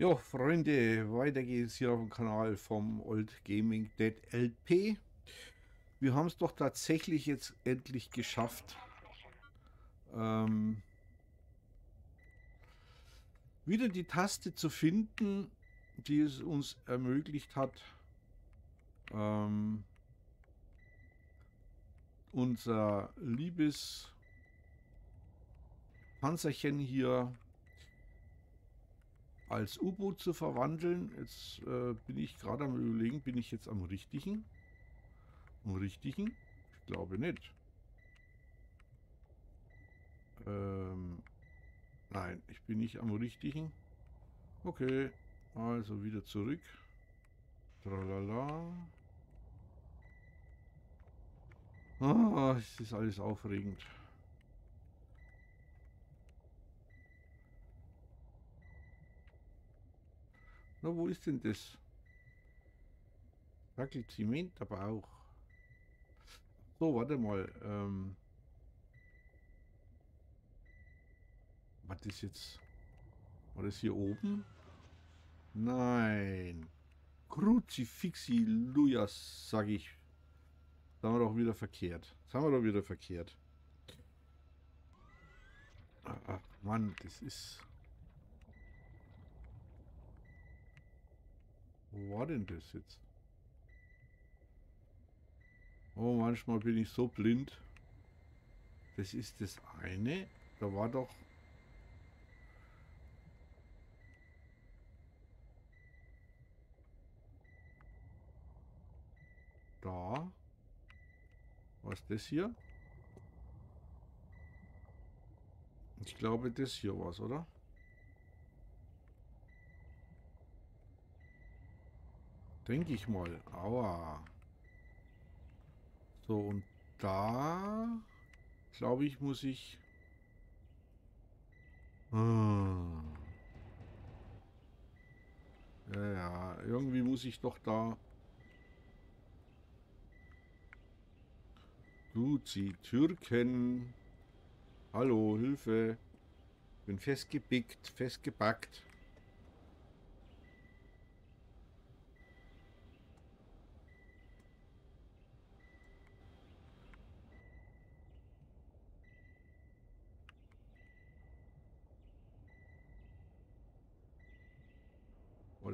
Ja, Freunde, weiter geht's hier auf dem Kanal vom Old Gaming Dead LP. Wir haben es doch tatsächlich jetzt endlich geschafft. Ähm, wieder die Taste zu finden, die es uns ermöglicht hat, ähm, unser liebes Panzerchen hier als U-Boot zu verwandeln. Jetzt äh, bin ich gerade am überlegen, bin ich jetzt am richtigen? Am richtigen? Ich glaube nicht. Ähm, nein, ich bin nicht am richtigen. Okay, also wieder zurück. Tralala. Ah, es ist alles aufregend. Na, wo ist denn das? Sackel Zement, aber auch. So, warte mal. Ähm, was ist jetzt? War das hier oben? Nein. Kruzifixi Lujas, sag ich. Das haben wir doch wieder verkehrt. Das haben wir doch wieder verkehrt. Ach, Mann, das ist... Wo war denn das jetzt? Oh, manchmal bin ich so blind. Das ist das eine. Da war doch... Da. Was ist das hier? Ich glaube, das hier war's, oder? Denke ich mal. Aua. So, und da glaube ich, muss ich... Hm. Ja, ja, irgendwie muss ich doch da... Sie Türken. Hallo, Hilfe. Bin festgebickt, festgebackt.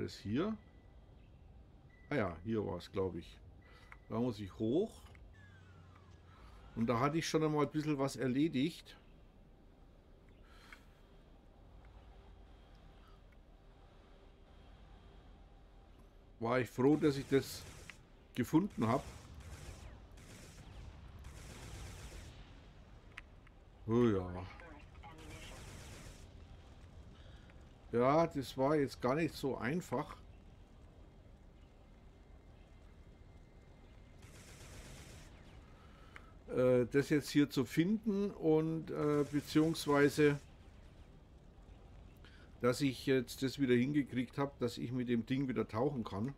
Das hier? Ah ja, hier war es, glaube ich. Da muss ich hoch. Und da hatte ich schon einmal ein bisschen was erledigt. War ich froh, dass ich das gefunden habe. Oh ja. Ja, das war jetzt gar nicht so einfach. Äh, das jetzt hier zu finden und äh, beziehungsweise dass ich jetzt das wieder hingekriegt habe, dass ich mit dem Ding wieder tauchen kann.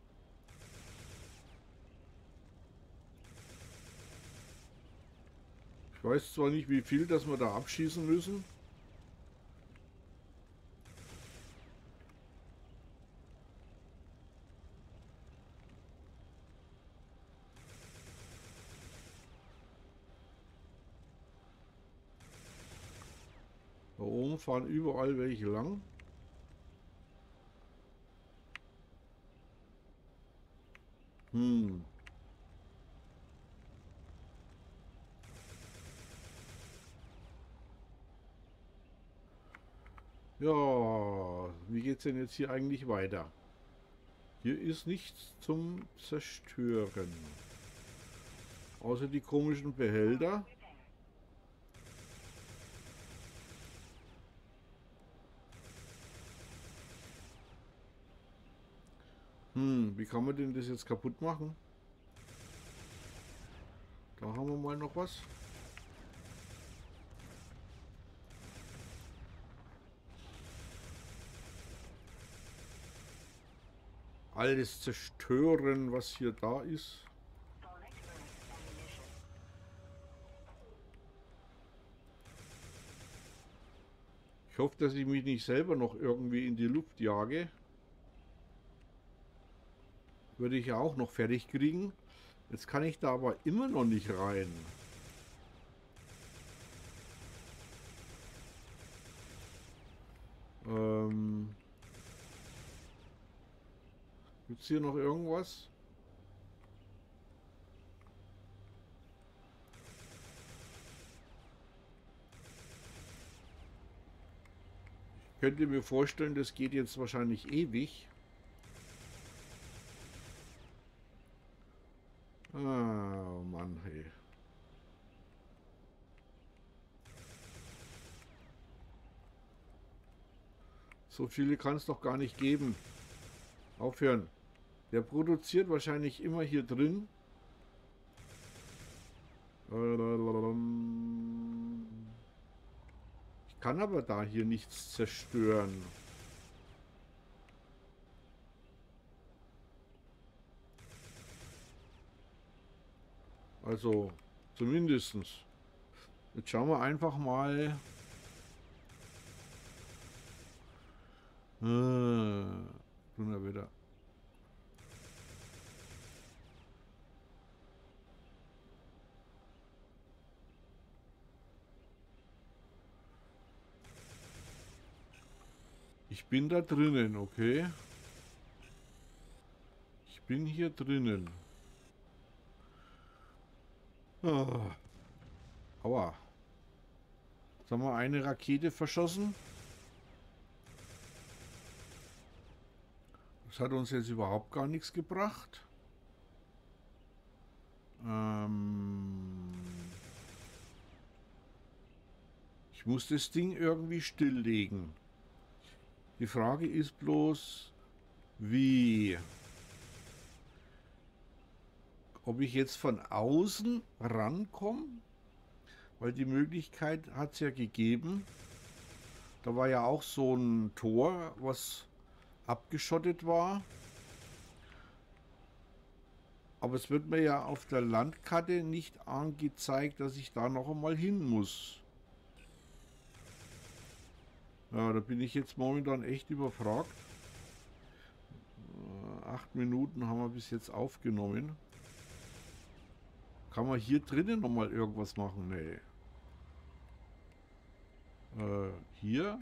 Ich weiß zwar nicht, wie viel das wir da abschießen müssen. Da oben fahren überall welche lang. Hm. Ja, wie geht's denn jetzt hier eigentlich weiter? Hier ist nichts zum Zerstören. Außer die komischen Behälter. Hm, wie kann man denn das jetzt kaputt machen? Da haben wir mal noch was. Alles zerstören, was hier da ist. Ich hoffe, dass ich mich nicht selber noch irgendwie in die Luft jage. Würde ich ja auch noch fertig kriegen. Jetzt kann ich da aber immer noch nicht rein. Ähm Gibt es hier noch irgendwas? Ich könnte mir vorstellen, das geht jetzt wahrscheinlich ewig. Ah, Mann, hey. So viele kann es doch gar nicht geben. Aufhören. Der produziert wahrscheinlich immer hier drin. Ich kann aber da hier nichts zerstören. Also, zumindestens. Jetzt schauen wir einfach mal, Tun wir wieder. Ich bin da drinnen, okay? Ich bin hier drinnen. Oh. Aua. Jetzt haben wir eine Rakete verschossen. Das hat uns jetzt überhaupt gar nichts gebracht. Ähm ich muss das Ding irgendwie stilllegen. Die Frage ist bloß, wie? Ob ich jetzt von außen rankomme? Weil die Möglichkeit hat es ja gegeben. Da war ja auch so ein Tor, was abgeschottet war. Aber es wird mir ja auf der Landkarte nicht angezeigt, dass ich da noch einmal hin muss. Ja, da bin ich jetzt momentan echt überfragt. Äh, acht Minuten haben wir bis jetzt aufgenommen. Kann man hier drinnen noch mal irgendwas machen? Nee. Äh, hier?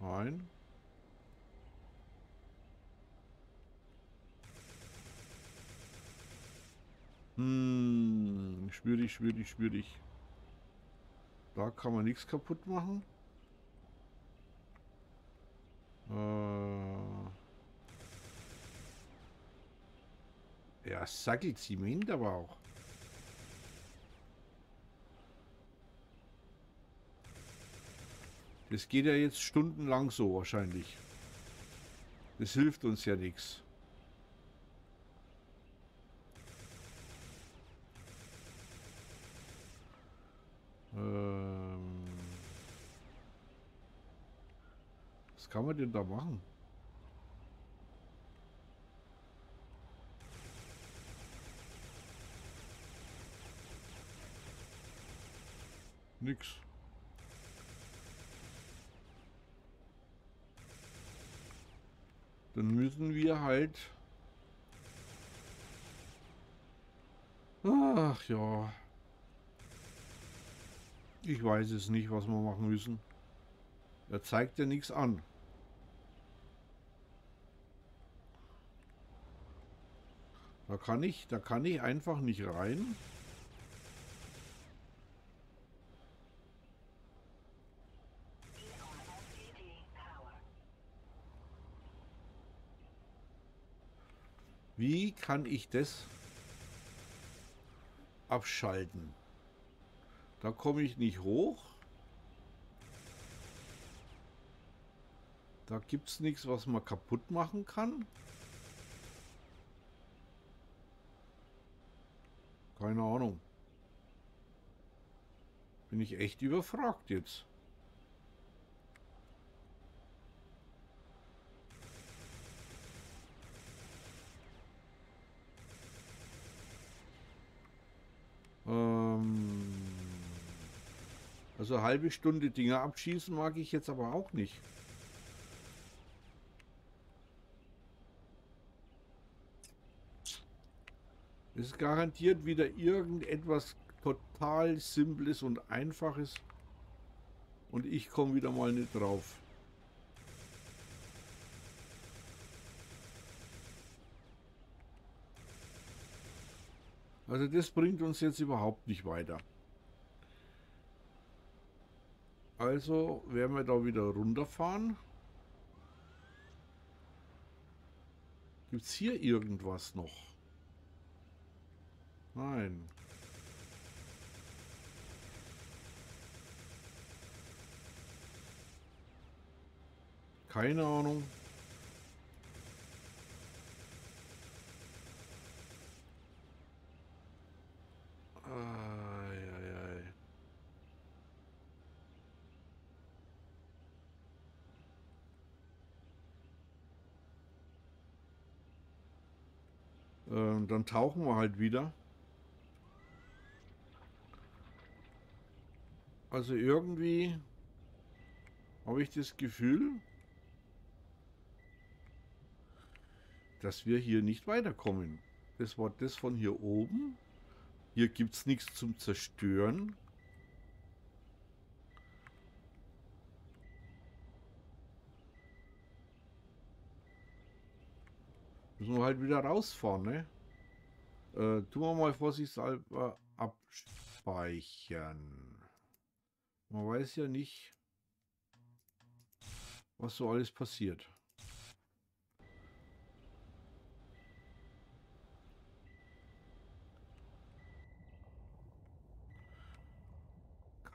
Nein. Hm, schwierig, schwierig, schwierig. Da kann man nichts kaputt machen. Äh ja, Sackelzement aber auch. Das geht ja jetzt stundenlang so wahrscheinlich. Das hilft uns ja nichts. Was kann man denn da machen? Nix. Dann müssen wir halt... Ach ja. Ich weiß es nicht, was wir machen müssen. Er zeigt ja nichts an. Da kann ich, da kann ich einfach nicht rein. Wie kann ich das abschalten? Da komme ich nicht hoch. Da gibt es nichts, was man kaputt machen kann. Keine Ahnung. Bin ich echt überfragt jetzt. Ähm also halbe Stunde Dinger abschießen mag ich jetzt aber auch nicht. Es ist garantiert wieder irgendetwas total Simples und Einfaches. Und ich komme wieder mal nicht drauf. Also das bringt uns jetzt überhaupt nicht weiter. Also werden wir da wieder runterfahren. Gibt es hier irgendwas noch? Nein. Keine Ahnung. Ähm, dann tauchen wir halt wieder. Also irgendwie habe ich das Gefühl, dass wir hier nicht weiterkommen. Das war das von hier oben. Hier gibt es nichts zum Zerstören. Müssen wir halt wieder rausfahren, ne? Äh, tun wir mal vorsichtshalber abspeichern. Man weiß ja nicht, was so alles passiert.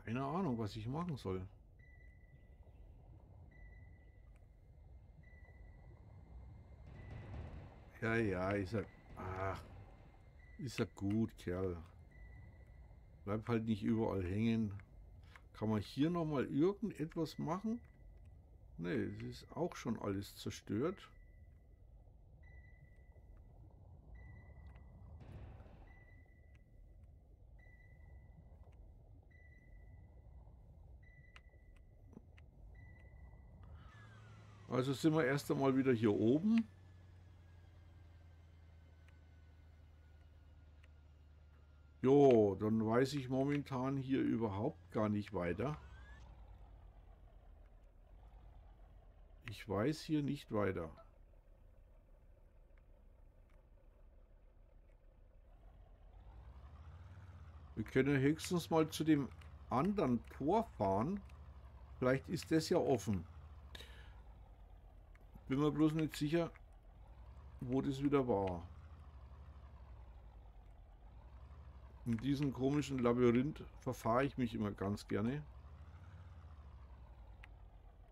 Keine Ahnung, was ich machen soll. Ja, ja, ist er. Ach, ist er gut, Kerl. Bleib halt nicht überall hängen. Kann man hier nochmal irgendetwas machen? Ne, es ist auch schon alles zerstört. Also sind wir erst einmal wieder hier oben. Dann weiß ich momentan hier überhaupt gar nicht weiter. Ich weiß hier nicht weiter. Wir können höchstens mal zu dem anderen Tor fahren. Vielleicht ist das ja offen. Bin mir bloß nicht sicher, wo das wieder war. In diesem komischen Labyrinth verfahre ich mich immer ganz gerne.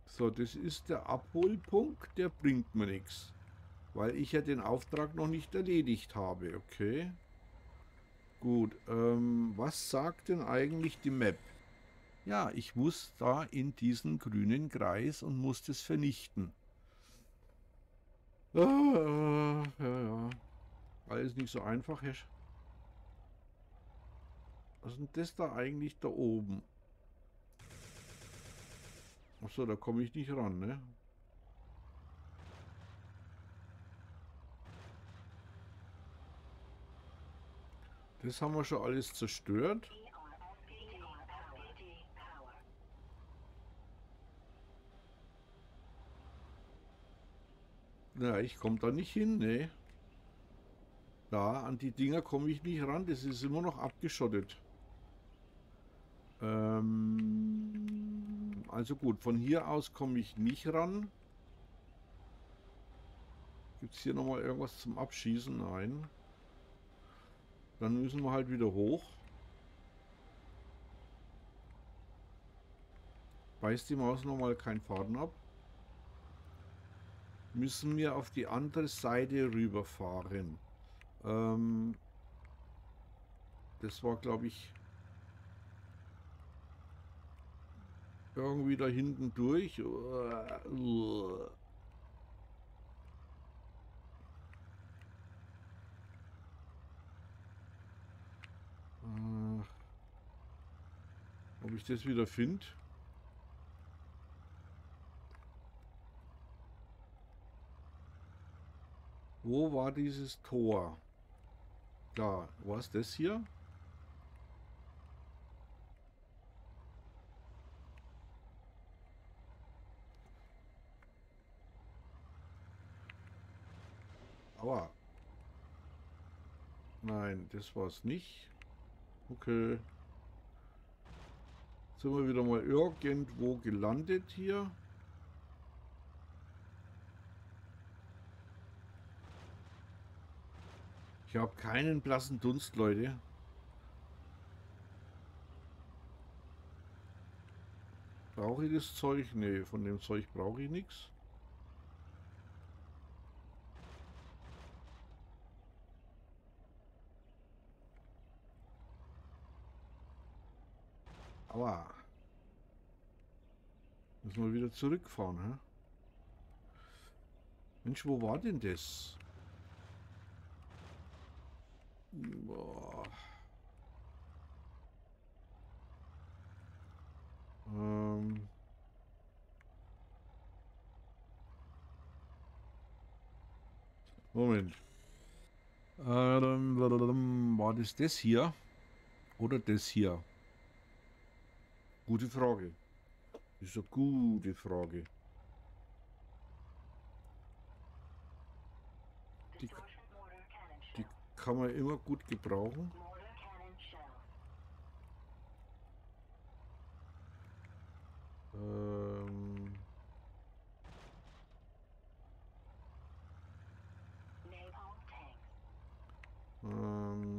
So, das ist der Abholpunkt, der bringt mir nichts. Weil ich ja den Auftrag noch nicht erledigt habe, okay. Gut, ähm, was sagt denn eigentlich die Map? Ja, ich muss da in diesen grünen Kreis und muss das vernichten. Ah, ja, ja. Alles nicht so einfach, Herr. Was ist denn das da eigentlich da oben? Achso, da komme ich nicht ran, ne? Das haben wir schon alles zerstört. Na, ich komme da nicht hin, ne? Da, an die Dinger komme ich nicht ran. Das ist immer noch abgeschottet. Ähm, also gut, von hier aus komme ich nicht ran. Gibt es hier nochmal irgendwas zum Abschießen? Nein. Dann müssen wir halt wieder hoch. Beißt die Maus nochmal keinen Faden ab. Müssen wir auf die andere Seite rüberfahren. Ähm, das war, glaube ich, Irgendwie da hinten durch. Ob ich das wieder finde? Wo war dieses Tor? Klar, was das hier? Aua. Nein, das war's nicht. Okay. Sind wir wieder mal irgendwo gelandet hier. Ich habe keinen blassen Dunst, Leute. Brauche ich das Zeug? Nee, von dem Zeug brauche ich nichts. Aua. Müssen wir wieder zurückfahren, hä? Mensch, wo war denn das? Boah. Ähm. Moment. Ähm, war das das hier? Oder das hier? Gute Frage. Das ist eine gute Frage. Die, die kann man immer gut gebrauchen. Ähm, ähm,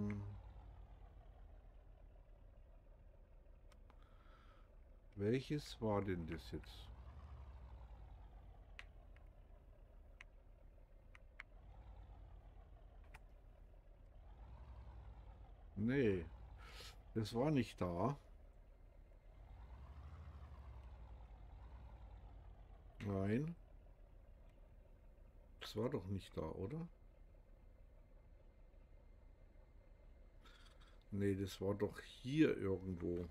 welches war denn das jetzt? Nee, das war nicht da. Nein. Das war doch nicht da, oder? Nee, das war doch hier irgendwo.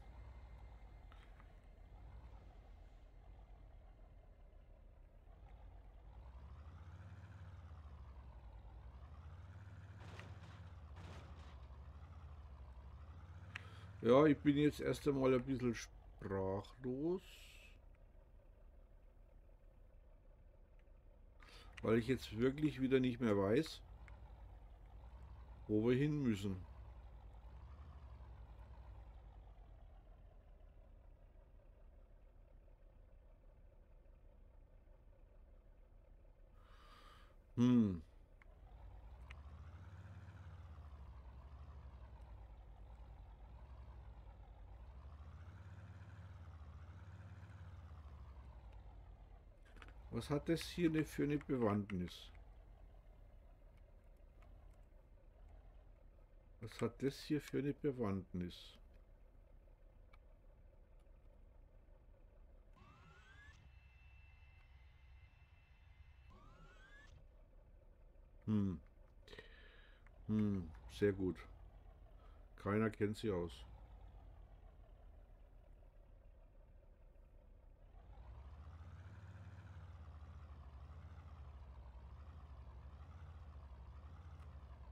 Ja, ich bin jetzt erst einmal ein bisschen sprachlos. Weil ich jetzt wirklich wieder nicht mehr weiß, wo wir hin müssen. Hm. Was hat das hier für eine Bewandtnis? Was hat das hier für eine Bewandtnis? Hm. Hm, sehr gut. Keiner kennt sie aus.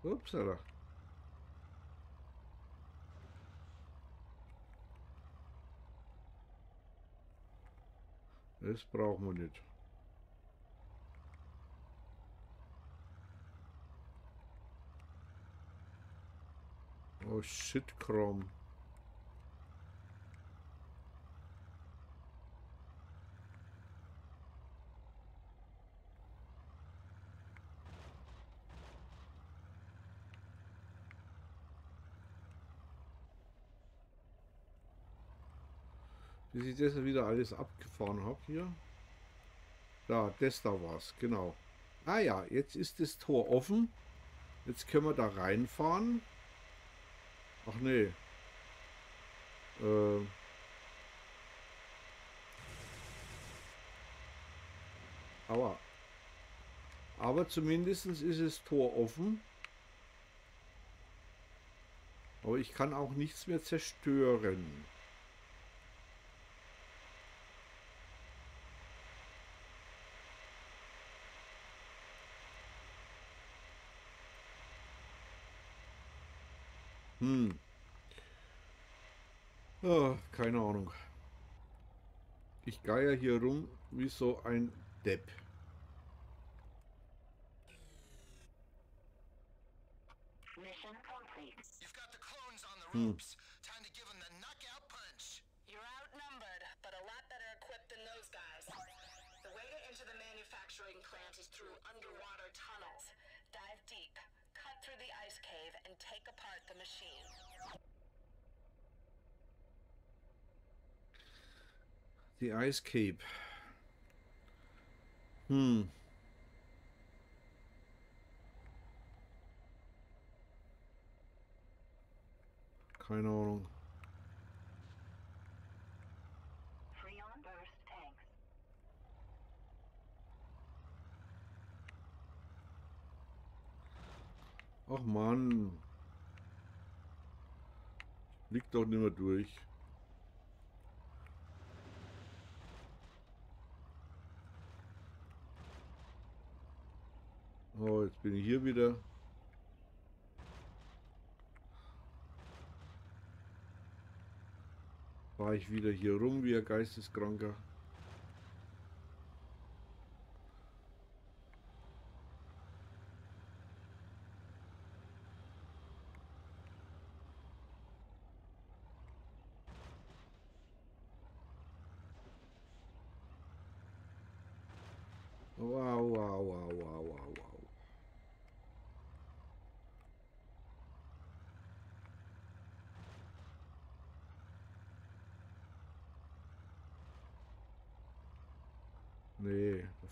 Upsala. Das brauchen wir nicht. Oh shit, Chrome. Bis ich das wieder alles abgefahren habe hier. Da, das da war's, genau. Ah ja, jetzt ist das Tor offen. Jetzt können wir da reinfahren. Ach nee. Äh. Aber, aber zumindest ist das Tor offen. Aber ich kann auch nichts mehr zerstören. Hm. Oh, keine Ahnung. Ich geier hier rum wie so ein Depp. Mission complete. You've got the clones on the Hmm. ropes. Time Die Ice Cape. Hm. Keine Ahnung. Ach Mann. Liegt doch nicht mehr durch. Oh, jetzt bin ich hier wieder. War ich wieder hier rum wie ein Geisteskranker.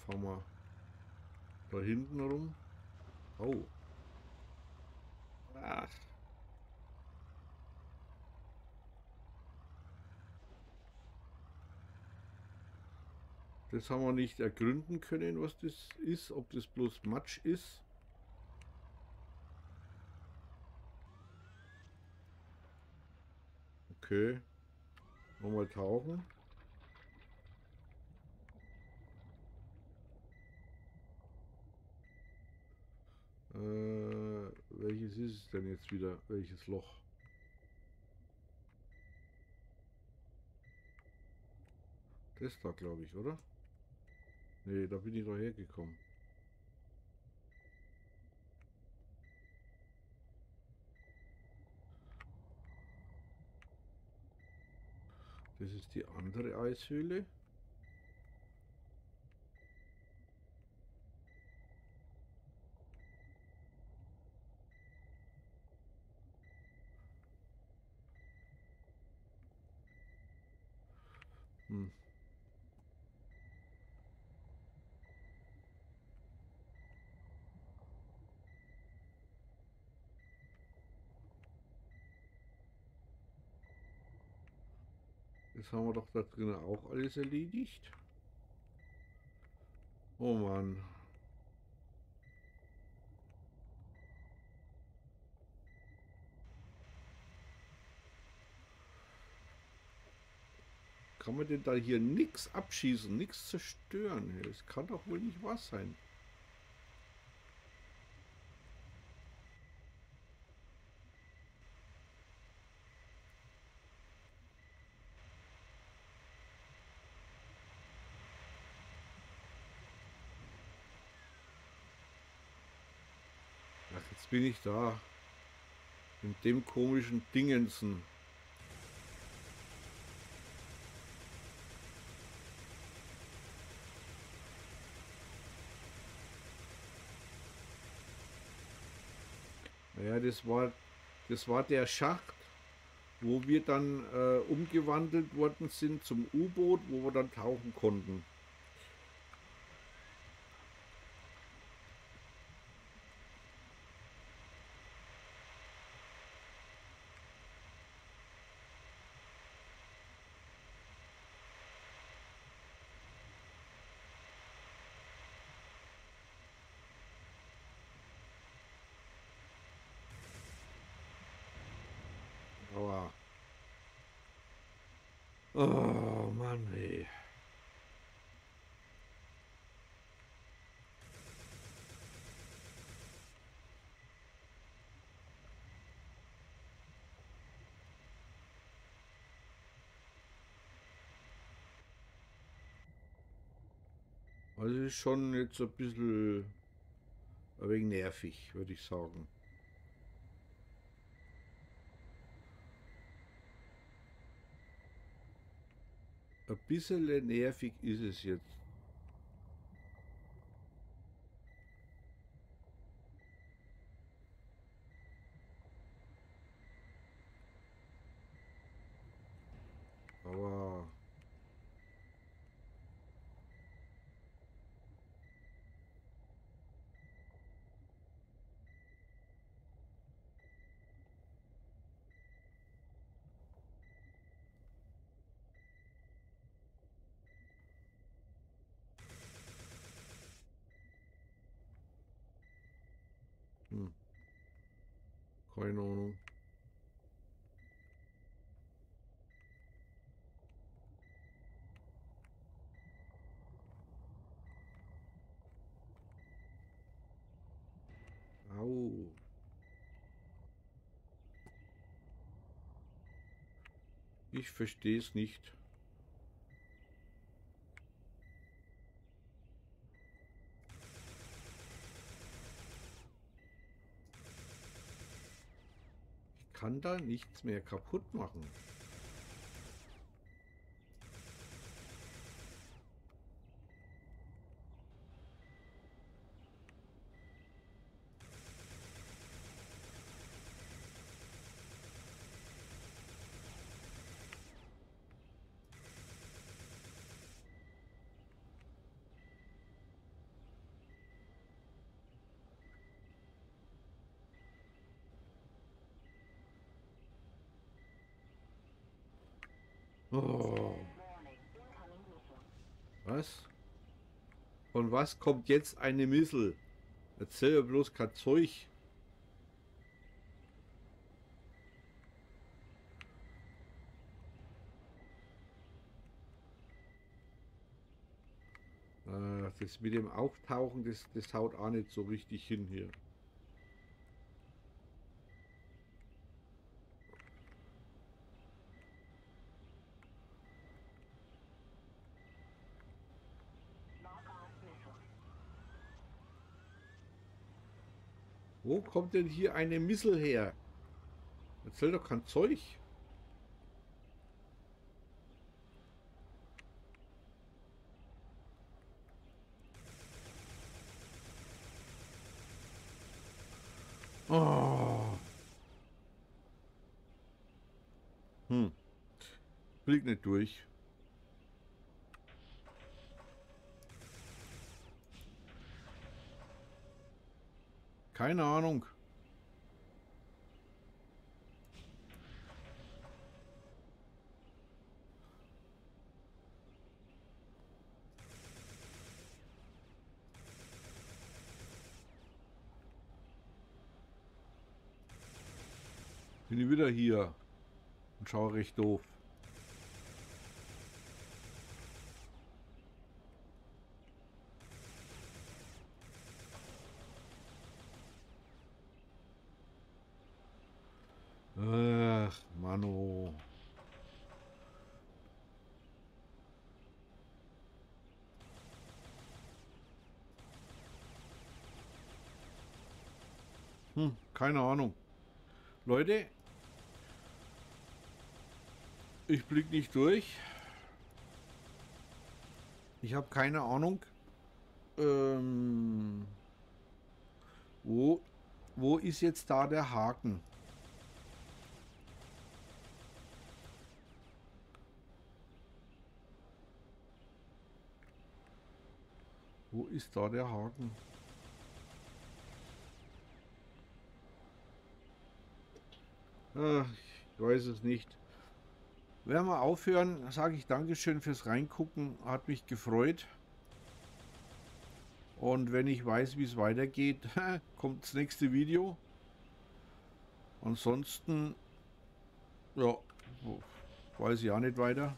Fahren wir da hinten rum. Oh. Ach. Das haben wir nicht ergründen können, was das ist, ob das bloß Matsch ist. Okay. Nochmal tauchen. Äh, welches ist es denn jetzt wieder? Welches Loch? Das da, glaube ich, oder? Nee, da bin ich doch hergekommen. Das ist die andere Eishöhle. Haben wir doch da drinnen auch alles erledigt. Oh Mann. Kann man denn da hier nichts abschießen, nichts zerstören? Das kann doch wohl nicht wahr sein. Bin ich da. In dem komischen Dingensen. Naja, das war, das war der Schacht, wo wir dann äh, umgewandelt worden sind zum U-Boot, wo wir dann tauchen konnten. Oh Mann, ey. Also ist schon jetzt ein bisschen ein wenig nervig, würde ich sagen. Ein bisschen nervig ist es jetzt. Aber hm. Keine Ahnung. Au. Ich verstehe es nicht. Kann da nichts mehr kaputt machen. Was? Von was kommt jetzt eine Missel? Erzähl mir bloß kein Zeug. Äh, Das mit dem Auftauchen, das, das haut auch nicht so richtig hin hier. Wo kommt denn hier eine Missel her? Erzähl doch kein Zeug. Oh. Hm. Blick nicht durch. Keine Ahnung. Bin ich wieder hier und schaue recht doof. Ach, Mano. Hm, keine Ahnung. Leute, ich blick nicht durch. Ich habe keine Ahnung. Ähm, wo, wo ist jetzt da der Haken? Wo ist da der Haken? Ich weiß es nicht. Werden wir aufhören, sage ich Dankeschön fürs Reingucken. Hat mich gefreut. Und wenn ich weiß, wie es weitergeht, kommt das nächste Video. Ansonsten, ja, weiß ich auch nicht weiter.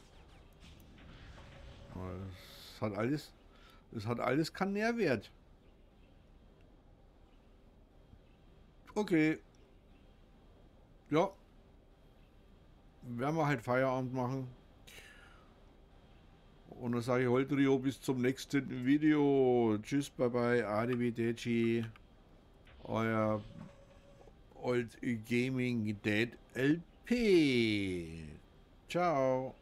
Es hat alles, es hat alles keinen Nährwert. Okay. Ja. Werden wir halt Feierabend machen. Und dann sage ich Holtrio bis zum nächsten Video. Tschüss, bye bye, arrivederci. Euer Old Gaming Dead LP. Ciao.